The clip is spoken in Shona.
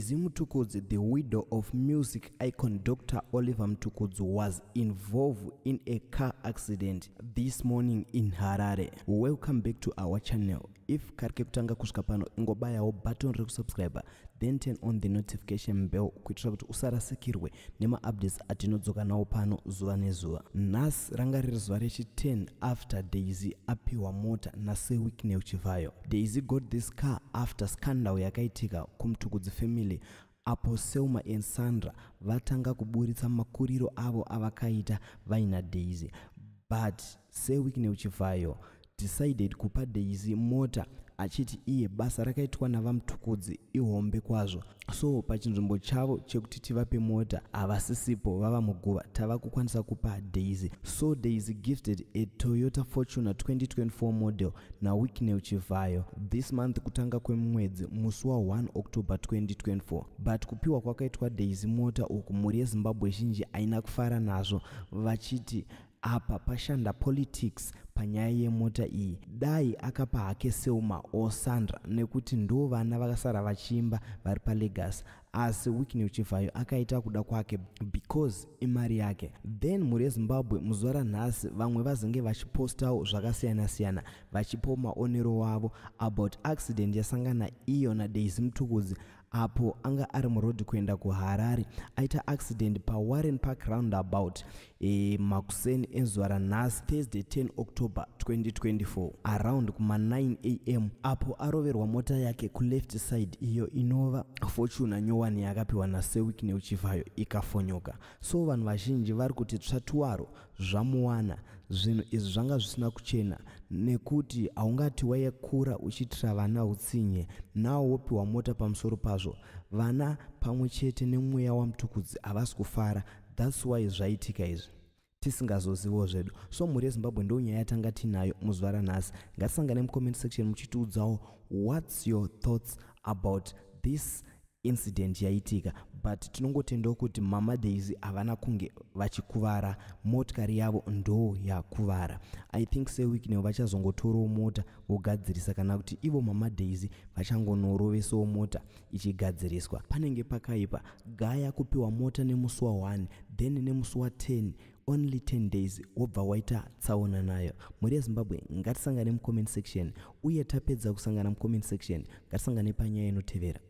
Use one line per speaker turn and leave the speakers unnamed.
Daisy Mtukudzi, the widow of music icon Dr. Oliver Mtukudzi, was involved in a car accident this morning in Harare. Welcome back to our channel. If karike kutanga kusvika pano ingobayawo button rekusubscribe then turn on the notification bell kuitira kuti usarasikirwe nemaupdates atinodzoka nawo pano zuva nezuva. Nhasi ranga riri zuva rechi10 after daisy apiwa mota nasewik neuchivayo daisy got this car after scandal yakaitika kumtukudzi family apo selma and sandra vatanga kuburitsa makuriro avo avakaita vaina daisy. But sewik neuchivayo decided kupa daisy mota achiti iye basa rakaitwa navamtukudzi ihombe kwazvo. So pachinzvimbo chavo chekuti tivape mota havasisipo vava muguva tava kukwanisa kupa daisy. So daisy gifted a toyota fortuna 2024 model nawiknel chivayo this month kutanga kwemwedzi musi wa1 october 2024 but kupiwa kwakaitwa daisy mota uku mhuri yezimbabwe zhinji haina kufara nazvo. Vachiti apa pashanda politics panyaya yemota iyi dai akapa hake selma osandra nekuti ndo vana vakasara vachiimba vari palegas asi wikney uchivhayo akaita kuda kwake because imari yake. Then mhuri yezimbabwe muzuva ranhasi vamwe vazenge vachipostawo zvakasiyana-siyana vachipawo maonero wavo about accident yasangana iyo nadaisy mutukudzi apo anga ari murodhi kuenda kuharare. Aita accident pawarren park roundabout e, makuseni ezuva ranhasi thursday 10 october 2024 around kuma9 am apo aroverwa mota yake kuleft side iyo inova fortuna nyowani yakapiwa nasewik neuchivhayo ikafonyoka. So vanhu vazhinji vari kuti tsvatuwaro zvamuwana zvinhu izvi zvanga zvisina kuchena nekuti haungati waikura uchiitira vana utsinye nawo wopiwa mota pamusoro pazvo. Vana pamwe chete nemweya wamutukudzi havasi kufara thats why zvaitika izvi tisingazoziviwo zvedu. So mhuri yezimbabwe ndo nyaya yatanga tinayo muzuva ranhasi ngatisangane mucomment section muchitiudzawo whats your thoughts about this incident yaitika but tinongotendawo kuti mama daisy havana kunge vachikuvara motikari yavo ndo yakuvara. I think sewiknewo vachazongotorawo mota vogadzirisa kana kuti ivo mama daisy vachangonorovesawo mota ichigadziriswa. Panenge pakaipa gaya kupiwa mota nemusi wa1 then nemusi wa10 only 10 days wobva waita tsaona nayo. Mhuri yezimbabwe ngatisangane mucomment section uye tapedza kusangana mucomment section ngatisangane panyaya inotevera